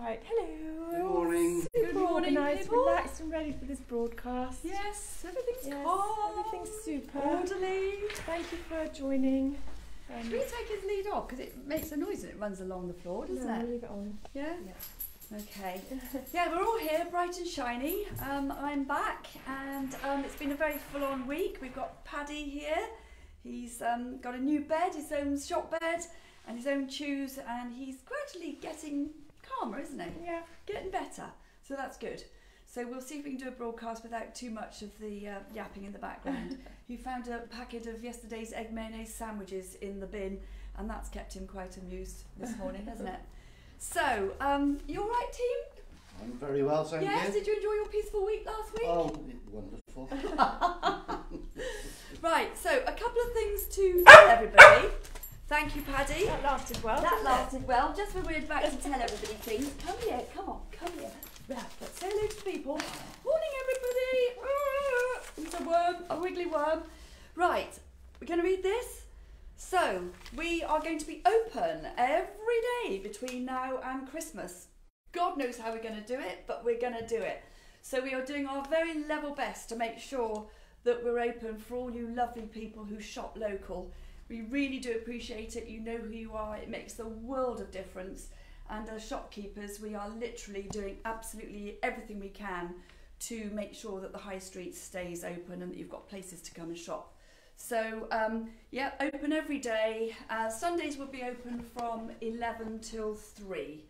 Right, hello. Good morning. Super Good morning, organised, people. relaxed, and ready for this broadcast. Yes, everything's Yes, calm. everything's super. orderly. Thank you for joining. Um, Should we take his lead off because it makes a noise and it runs along the floor, doesn't no, it? leave it on. Yeah. Okay. yeah, we're all here, bright and shiny. Um, I'm back, and um, it's been a very full-on week. We've got Paddy here. He's um, got a new bed, his own shop bed, and his own shoes, and he's gradually getting calmer, isn't he? Yeah. Getting better. So that's good. So we'll see if we can do a broadcast without too much of the uh, yapping in the background. he found a packet of yesterday's egg mayonnaise sandwiches in the bin, and that's kept him quite amused this morning, hasn't it? So, um, you all right, team? I'm very well, thank yes. you. Yes, did you enjoy your peaceful week last week? Oh, wonderful. Right. So, a couple of things to tell everybody. Thank you, Paddy. That lasted well. That didn't it? lasted well. Just when we're about to tell everybody things, come here, come on, come here. Right, let's say hello to people. Morning, everybody. It's a worm, a wiggly worm. Right, we're going to read this. So, we are going to be open every day between now and Christmas. God knows how we're going to do it, but we're going to do it. So, we are doing our very level best to make sure that we're open for all you lovely people who shop local. We really do appreciate it. You know who you are. It makes a world of difference. And as shopkeepers, we are literally doing absolutely everything we can to make sure that the high street stays open and that you've got places to come and shop. So, um, yeah, open every day. Uh, Sundays will be open from 11 till 3.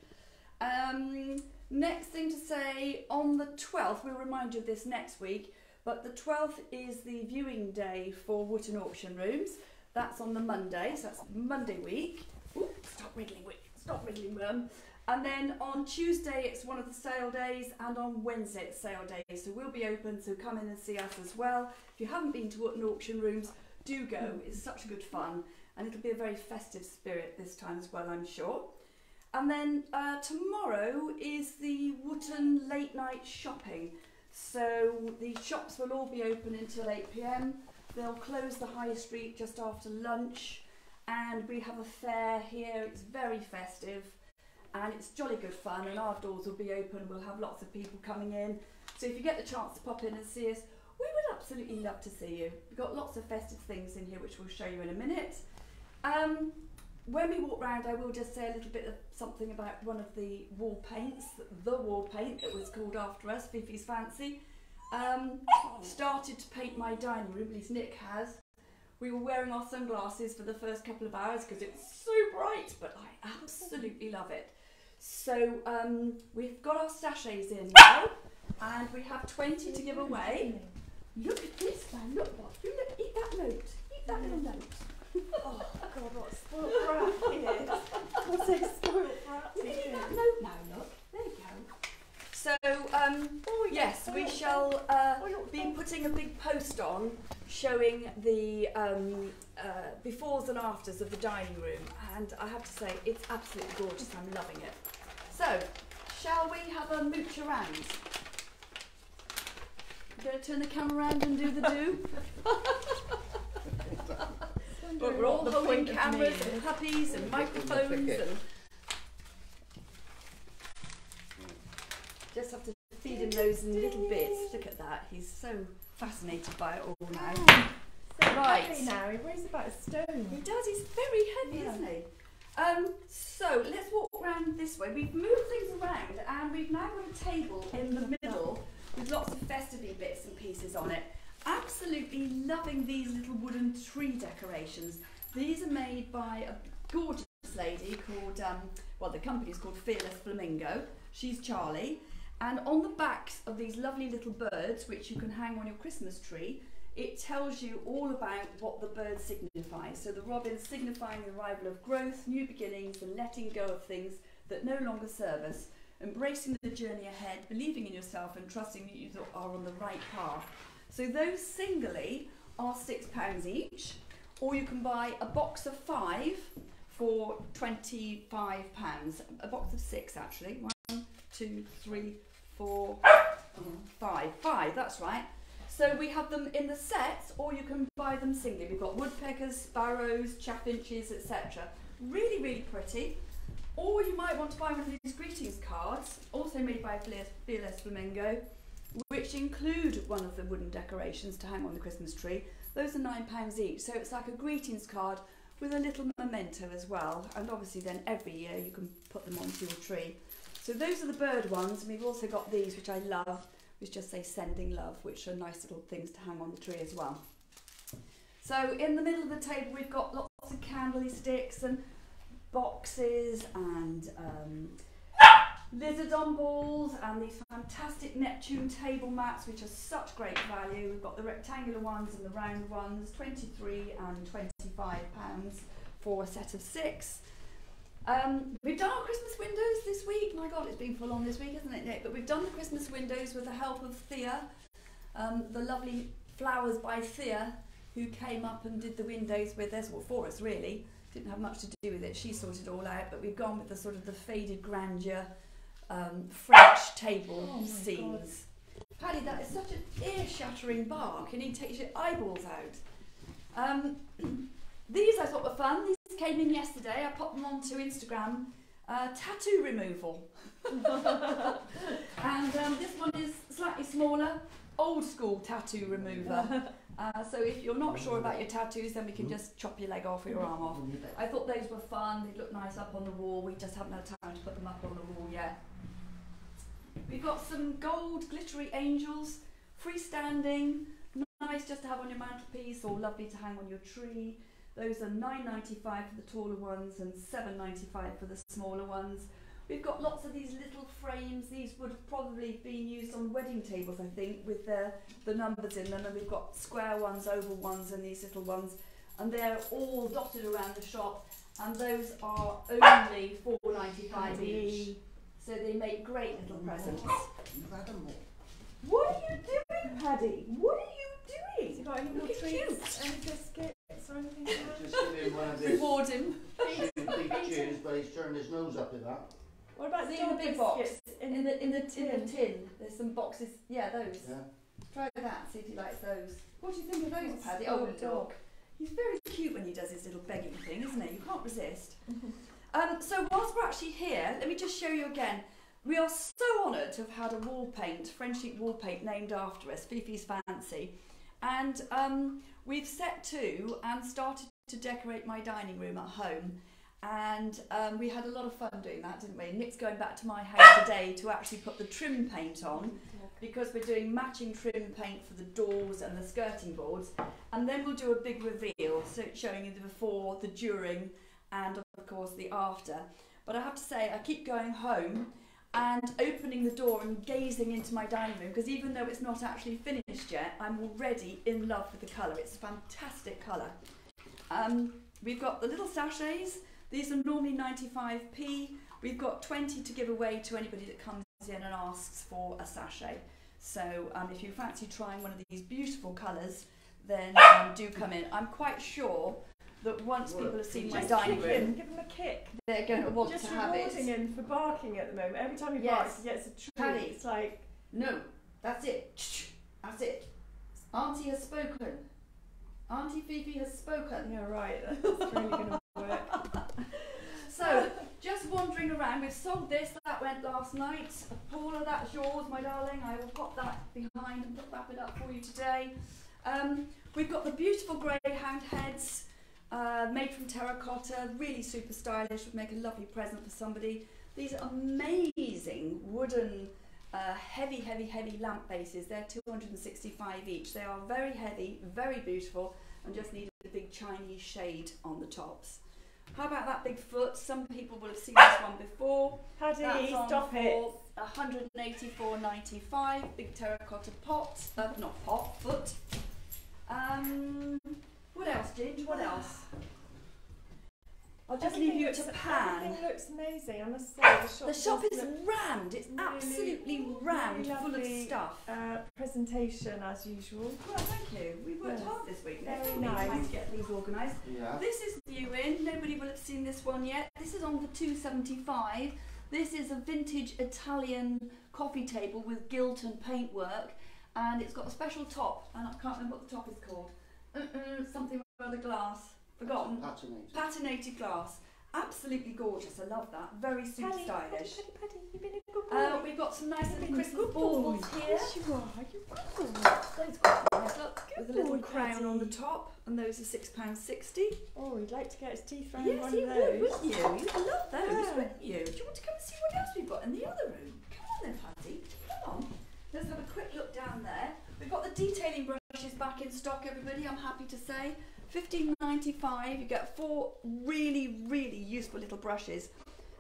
Um, next thing to say, on the 12th, we'll remind you of this next week, but the 12th is the viewing day for Wotton Auction Rooms. That's on the Monday, so that's Monday week. Ooh, stop wriggling, stop wriggling, worm. And then on Tuesday, it's one of the sale days, and on Wednesday, it's sale day. So we'll be open, so come in and see us as well. If you haven't been to Wotton Auction Rooms, do go. It's such a good fun, and it'll be a very festive spirit this time as well, I'm sure. And then uh, tomorrow is the Wotton late night shopping. So the shops will all be open until 8 pm. They'll close the high street just after lunch, and we have a fair here. It's very festive, and it's jolly good fun. And our doors will be open. We'll have lots of people coming in. So if you get the chance to pop in and see us, we would absolutely love to see you. We've got lots of festive things in here, which we'll show you in a minute. Um, when we walk round, I will just say a little bit of something about one of the wall paints, the wall paint that was called after us, Fifi's Fancy. Um, started to paint my dining room, at least Nick has. We were wearing our sunglasses for the first couple of hours because it's so bright, but I absolutely love it. So um, we've got our sachets in now, and we have 20 to give away. Look at this, man. Look what. You look, eat that note. Eat that little note. Oh, God, what a spoiled brat he is. What a spoiled brat at is. that note now, look. There you go. So, um, yes, we shall uh, be putting a big post on showing the um, uh, befores and afters of the dining room. And I have to say, it's absolutely gorgeous. I'm loving it. So, shall we have a mooch around? You going to turn the camera around and do the do? But we're all holding cameras and puppies and microphones and just have to feed him those in little bits. Look at that. He's so fascinated by it all now. So Right. heavy now, he weighs about a stone. He does. He's very heavy, Yeah. isn't he? Um, so let's walk around this way. We've moved things around and we've now got a table in the middle with lots of festivity bits and pieces on it. Absolutely loving these little wooden tree decorations. These are made by a gorgeous lady called, um, well, the company's called Fearless Flamingo. She's Charlie. And on the backs of these lovely little birds, which you can hang on your Christmas tree, it tells you all about what the bird signifies. So the robin signifying the arrival of growth, new beginnings, and letting go of things that no longer serve us, embracing the journey ahead, believing in yourself, and trusting that you are on the right path. So those singly are six pounds each, or you can buy a box of five for twenty-five pounds. A box of six actually. One, two, three, four, five. Five. That's right. So we have them in the sets, or you can buy them singly. We've got woodpeckers, sparrows, chaffinches, etc. Really, really pretty. Or you might want to buy one of these greetings cards also made by Fearless, Flamingo, which include one of the wooden decorations to hang on the Christmas tree. Those are £9 each, so it's like a greetings card with a little memento as well. And obviously, then every year you can put them onto your tree. So those are the bird ones, and we've also got these, which I love, which just say sending love, which are nice little things to hang on the tree as well. So in the middle of the table, we've got lots of candle sticks and boxes and um, lizardon balls and these fantastic Neptune table mats, which are such great value. We've got the rectangular ones and the round ones, 23 and 25 pounds for a set of six. Um, we've done our Christmas windows this week. My God, it's been full on this week, isn't it, Nick? But we've done the Christmas windows with the help of Thea, um, the lovely flowers by Thea, who came up and did the windows with us, well, for us really. Didn't have much to do with it. She sorted it all out, but we've gone with the sort of the faded grandeur, um, French table Oh scenes. Paddy, that is such an ear-shattering bark, and he takes your eyeballs out. Um, these I thought were fun. These came in yesterday. I popped them onto Instagram. Uh, tattoo removal. and um, this one is slightly smaller, old school tattoo remover. Uh, so if you're not sure about your tattoos, then we can just chop your leg off or your arm off. I thought those were fun. They look nice up on the wall. We just haven't had time to put them up on the wall yet. We've got some gold glittery angels, freestanding, nice just to have on your mantelpiece or lovely to hang on your tree. Those are nine ninety five for the taller ones and seven ninety five for the smaller ones. We've got lots of these little frames. These would have probably been used on wedding tables, I think, with the, the numbers in them. And we've got square ones, oval ones, and these little ones. And they're all dotted around the shop. And those are only four ninety five each. So they make great little presents. You've had them all. What are you doing, Paddy? What are you Has he doing? got any more Look at treats? Any biscuits or anything? Just give him one of his Reward him. big cheers, but he's turned his nose up at that. What about See the in the big box. biscuits? In the in the tin. In the tin. There's some boxes. Yeah, those. Yeah. Try that. See if he likes those. What do you think of those, What's Paddy? the Oh, dog? the dog. He's very cute when he does his little begging thing, isn't he? You can't resist. um, so whilst we're actually here, let me just show you again. We are so honoured to have had a wall paint, Frenchic wall paint, named after us, Fifi's Fancy, and um, we've set to and started to decorate my dining room at home. And um, we had a lot of fun doing that, didn't we? Nick's going back to my house today to actually put the trim paint on because we're doing matching trim paint for the doors and the skirting boards. And then we'll do a big reveal, so showing you the before, the during, and of course the after. But I have to say, I keep going home and opening the door and gazing into my dining room because even though it's not actually finished yet, I'm already in love with the colour. It's a fantastic colour. Um, we've got the little sachets. These are normally 95p. We've got 20 to give away to anybody that comes in and asks for a sachet. So um, if you fancy trying one of these beautiful colours, then um, do come in. I'm quite sure that once people have seen my Just dining kick room, give him a kick. they're going to want Just to have rewarding it. him for barking at the moment. Every time he Yes. barks, he gets a treat. Paddy. It's like, No, that's it. That's it. Auntie has spoken. Auntie Fifi has spoken. yeah, right, that's really going to work. So, just wandering around, we've sold this, that went last night. Paula, that's yours, my darling. I will pop that behind and put wrap it up for you today. Um, we've got the beautiful greyhound heads, uh, made from terracotta, really super stylish, would make a lovely present for somebody. These are amazing wooden, uh, heavy, heavy, heavy lamp bases. They're 265 each. They are very heavy, very beautiful, and just need a big Chinese shade on the tops. How about that big foot? Some people will have seen this one before. Paddy, That's on stop it. 184.95. Big terracotta pot, uh, not pot, foot. Um, what else, Ginge? What else? I'll just leave you looks, to pan. Everything looks amazing, I must say. The shop, The shop is look, rammed. It's really, absolutely rammed, really full of stuff. uh, presentation as usual. Well, thank you. We worked Yes. hard this week. Very Nick, didn't we, nice. Trying to get these organised. Yeah. This is you in. Nobody will have seen this one yet. This is on for 275. This is a vintage Italian coffee table with gilt and paintwork, and it's got a special top, and I can't remember what the top is called. Mm-mm, something about the glass. Forgotten. Patinated. Patinated glass. Absolutely gorgeous. I love that. Very super Paddy, stylish. Paddy, Paddy, Paddy, you've been a good boy. Uh, we've got some nice You've little been a Christmas balls boy. here. Yes, you are. You're a good boy. Those quite nice. Look, Good with a little boy, crown on the top, and those are six pounds sixty. Oh, he'd like to get his teeth round Yes, one you of would, those. wouldn't you? You'd love those, Yeah. wouldn't you? Do you want to come and see what else we've got in the other room? Come on then, Paddy. Come on. Let's have a quick look down there. We've got the detailing brushes back in stock, everybody. I'm happy to say, fifteen ninety five. You get four really, really useful little brushes.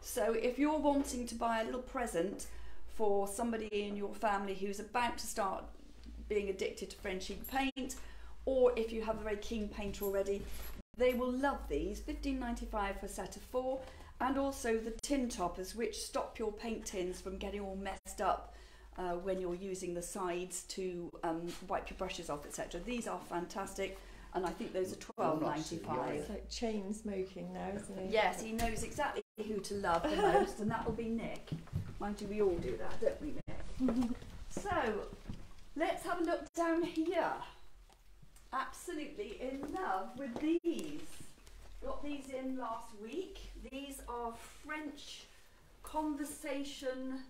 So if you're wanting to buy a little present for somebody in your family who's about to start being addicted to Frenchic paint, or if you have a very keen painter already, they will love these. Fifteen ninety five for a set of four, and also the tin toppers, which stop your paint tins from getting all messed up uh, when you're using the sides to um, wipe your brushes off, etc. These are fantastic, and I think those are twelve ninety five. It's like chain smoking now, isn't it? Yes, he knows exactly who to love the most, and that will be Nick. Mind you, we all do that, don't we, Nick? so, let's have a look down here. Absolutely in love with these. Got these in last week. These are French conversation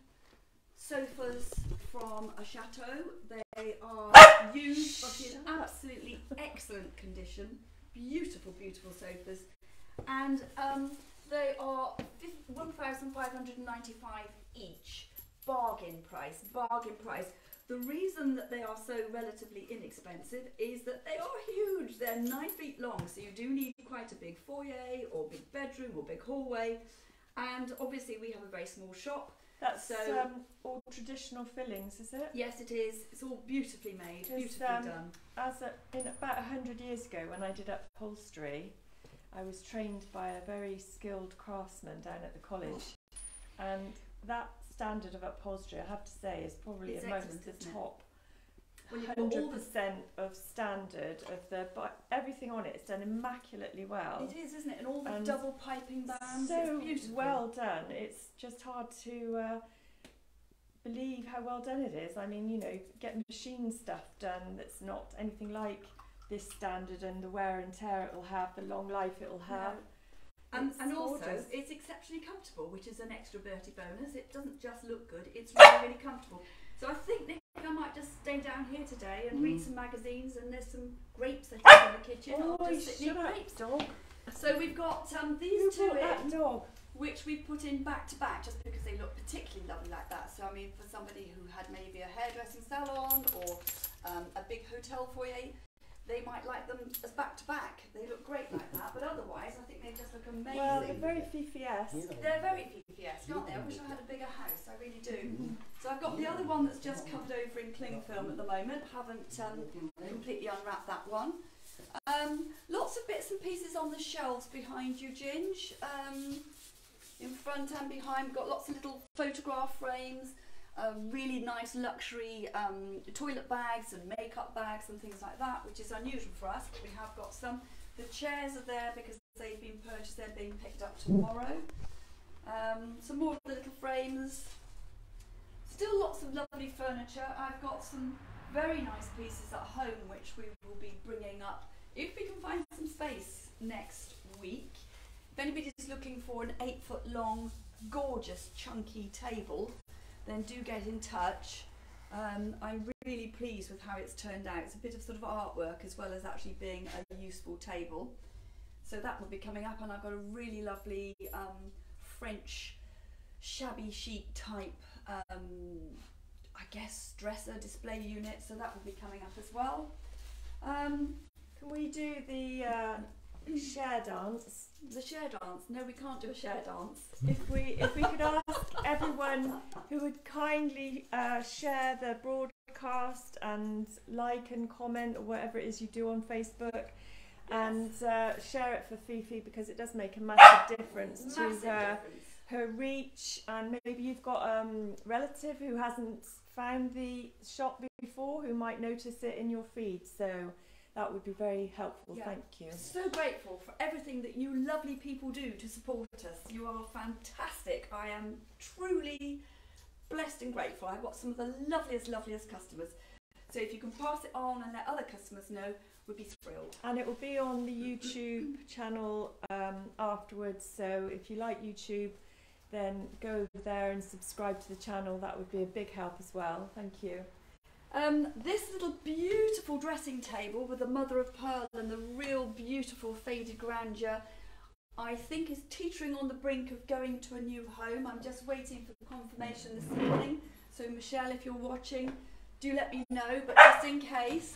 sofas from a chateau. They are used but in absolutely excellent condition. Beautiful, beautiful sofas. And um, they are fif- 1,595 each. Bargain price, bargain price. The reason that they are so relatively inexpensive is that they are huge. They're nine feet long, so you do need quite a big foyer or big bedroom or big hallway. And obviously, we have a very small shop. That's So- um, all traditional fillings, is it? Yes, it is. It's all beautifully made, Just, beautifully um, done. As a, in about a hundred years ago, when I did upholstery, I was trained by a very skilled craftsman down at the college, and that standard of upholstery, I have to say, is probably It's amongst the top When you've got all the percent of standard of the. But everything on it. it is done immaculately well. It is, isn't it? And all the And double piping bands. so it's beautiful. well done. It's just hard to uh, believe how well done it is. I mean, you know, get machine stuff done that's not anything like this standard and the wear and tear it will have, the long life it will have. And, and also, gorgeous. it's exceptionally comfortable, which is an extra Bertie bonus. It doesn't just look good; it's really, really comfortable. So I think Nick, I might just stay down here today and read Mm. some magazines. And there's some grapes I think in the kitchen. Oh, I'll just sit and shut eat up, grapes. dog. So we've got um, these two that in, dog? which we put in back to back, just because they look particularly lovely like that. So I mean, for somebody who had maybe a hairdressing salon or um, a big hotel foyer. They might like them as back to back. They look great like that, but otherwise, I think they just look amazing. Well, they're very fifi-esque. They're very PPS, aren't they? I wish I had a bigger house. I really do. So I've got the other one that's just covered over in cling film at the moment. Haven't um, completely unwrapped that one. Um, lots of bits and pieces on the shelves behind you, Ginge. Um, in front and behind, we've got lots of little photograph frames. Really nice luxury um, toilet bags and makeup bags and things like that, which is unusual for us. But we have got some. The chairs are there because they've been purchased. They're being picked up tomorrow. Um, some more of the little frames. Still lots of lovely furniture. I've got some very nice pieces at home which we will be bringing up if we can find some space next week. If anybody's looking for an eight foot long, gorgeous, chunky table, then do get in touch. Um, I'm really pleased with how it's turned out. It's a bit of sort of artwork as well as actually being a useful table. So that will be coming up, and I've got a really lovely um, French shabby chic type, um, I guess, dresser display unit. So that will be coming up as well. Um, Can we do the uh, share dance? the share dance. No, we can't do a share dance. If we if we could ask everyone who would kindly uh, share the broadcast and like and comment or whatever it is you do on Facebook, and uh, share it for Fifi because it does make a massive difference to Massive her difference. her reach. And maybe you've got a um, relative who hasn't found the shop before who might notice it in your feed. So that would be very helpful. Yeah. Thank you. So grateful for everything that you lovely people do to support us. You are fantastic. I am truly blessed and grateful. I've got some of the loveliest, loveliest customers. So if you can pass it on and let other customers know, we'd be thrilled. And it will be on the YouTube channel um, afterwards. So if you like YouTube, then go over there and subscribe to the channel. That would be a big help as well. Thank you. Um, this little beautiful dressing table with the mother of pearl and the real beautiful faded grandeur, I think is teetering on the brink of going to a new home. I'm just waiting for confirmation this morning. So Michelle, if you're watching, do let me know. But just in case,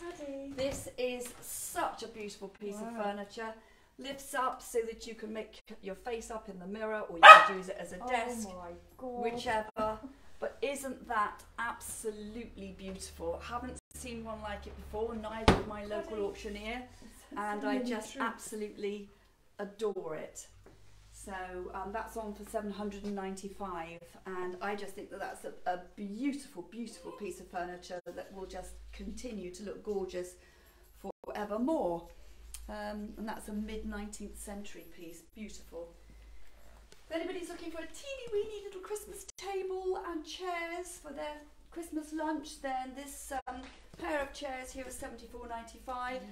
this is such a beautiful piece of furniture. Lifts up so that you can make your face up in the mirror, or you can use it as a desk Oh my god. whichever. But isn't that absolutely beautiful? Haven't seen one like it before, neither would my local auctioneer, and I just absolutely adore it. So um, that's on for 795 and I just think that that's a, a beautiful, beautiful piece of furniture that will just continue to look gorgeous forevermore. Um, and that's a mid 19th century piece, beautiful. If anybody's looking for a teeny weeny little Christmas table and chairs for their Christmas lunch, then this um, pair of chairs here is seventy four ninety five,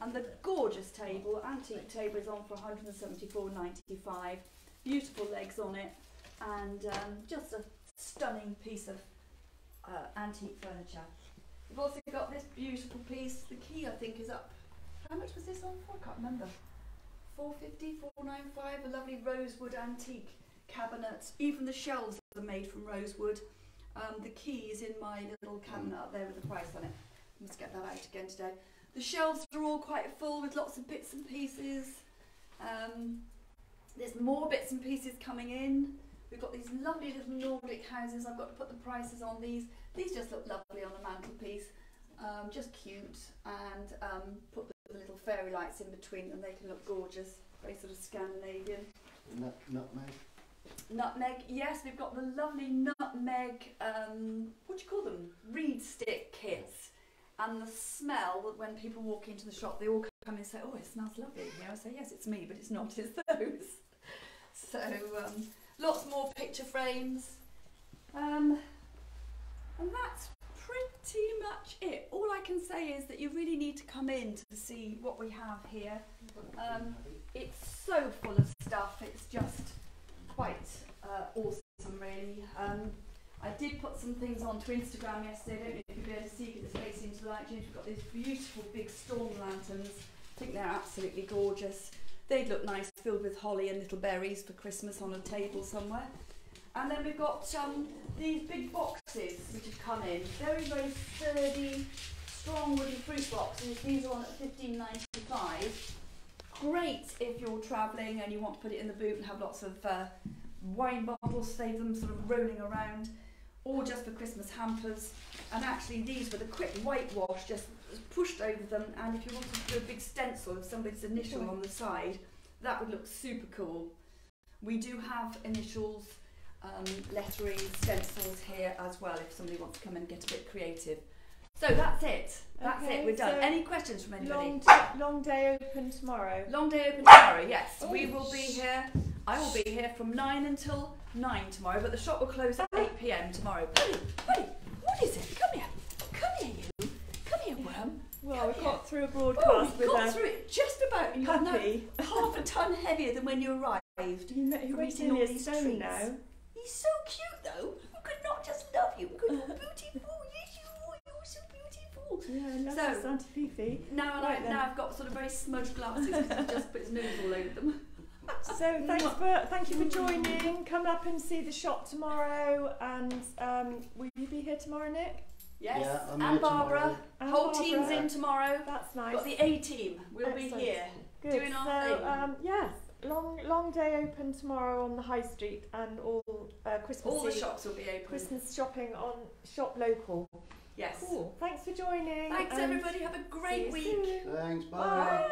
and the gorgeous table, antique table, is on for one hundred and seventy four ninety five. Beautiful legs on it, and um, just a stunning piece of uh, antique furniture. We've also got this beautiful piece. The key, I think, is up. How much was this on for? I can't remember. 450, 495, a lovely rosewood antique cabinet. Even the shelves are made from rosewood. Um, the key is in my little cabinet up there with the price on it. I must get that out again today. The shelves are all quite full with lots of bits and pieces. Um, there's more bits and pieces coming in. We've got these lovely little Nordic houses. I've got to put the prices on these. These just look lovely on the mantelpiece. Um, just cute and um, put the little fairy lights in between them. They can look gorgeous. Very sort of Scandinavian. Nut, nutmeg. Nutmeg, yes, we've got the lovely nutmeg, um, what do you call them? Reed stick kits. And the smell that when people walk into the shop, they all come and say, Oh, it smells lovely. You know, I say, Yes, it's me, but it's not, it's those. So, um, lots more picture frames. Um, and that's pretty much it. All I can say is that you really need to come in to see what we have here. Um, it's so full of stuff, it's just quite uh, awesome, really. Um, I did put some things onto Instagram yesterday. I don't know if you'll be able to see because it's facing to light. We've got these beautiful big storm lanterns. I think they're absolutely gorgeous. They'd look nice, filled with holly and little berries for Christmas on a table somewhere. And then we've got um, these big boxes which have come in. Very, very sturdy, strong wooden fruit boxes. These are on at fifteen ninety five. Great if you're travelling and you want to put it in the boot and have lots of uh, wine bottles, save them sort of rolling around, or just for Christmas hampers. And actually, these with a quick whitewash just pushed over them. And if you wanted to do a big stencil of somebody's initial on the side, that would look super cool. We do have initials, um, lettering, stencils here as well if somebody wants to come and get a bit creative. So that's it. That's Okay, it. We're done. so Any questions from anybody? Long, long day open tomorrow. Long day open tomorrow, yes. We Oh, will be here. I will be here from 9 until 9 tomorrow, but the shop will close at 8 pm tomorrow. Buddy, buddy, what is it? Come here. Come here, you. Come here, worm. Well, we got through a Oh, broadcast we with got through it just about. and You're now puppy. half a ton heavier than when you arrived. You met, he From weighs eating nearly all these stone treats. now. He's so cute, though. Who could not just love you? Because you're beautiful. Yes, you are. You're so beautiful. Yeah, I So- love so, Santa Fifi. Now, Right I, then. now I've got sort of very smudged glasses because he just put his nose all over them. So thanks for thank you for joining. Come up and see the shop tomorrow, and um, will you be here tomorrow, Nick? Yes, Yeah, I'm and here Barbara. tomorrow. And Whole Barbara. team's in tomorrow. That's nice. Got the A team. We'll be here. Good. doing our so thing. um, yes, long long day open tomorrow on the high street, and all uh, Christmas All the Eve- shops will be open. Christmas shopping on shop local. Yes. Cool. Thanks for joining. Thanks everybody. Have a great week. soon. Thanks, bye. Bye.